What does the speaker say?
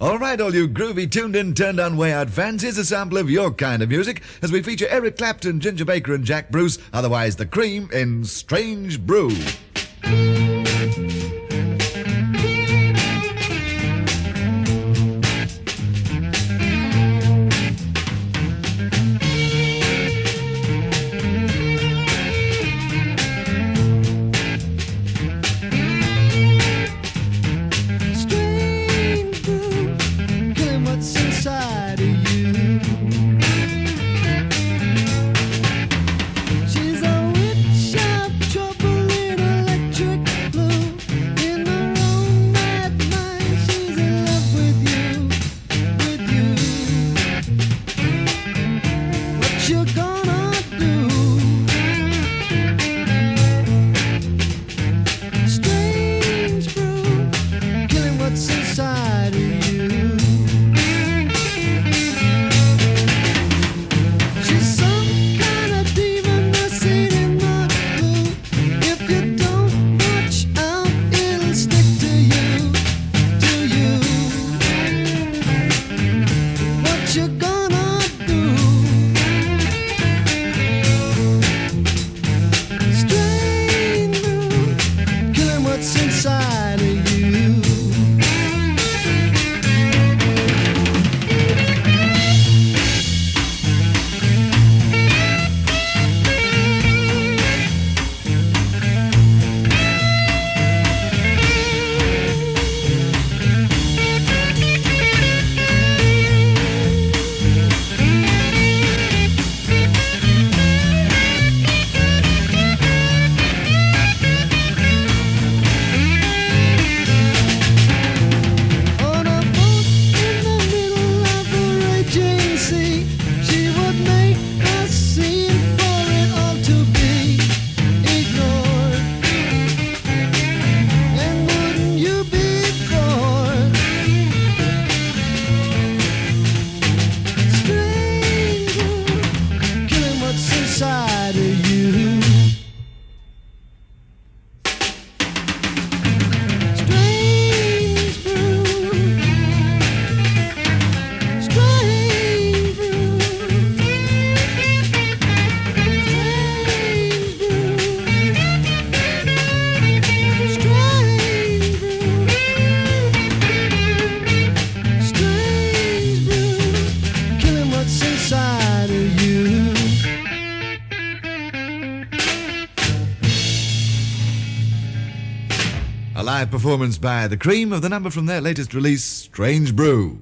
Alright, all you groovy, tuned in, turned on, way out fans, here's a sample of your kind of music as we feature Eric Clapton, Ginger Baker, and Jack Bruce, otherwise The Cream, in Strange Brew. Live performance by The Cream of the number from their latest release, Strange Brew.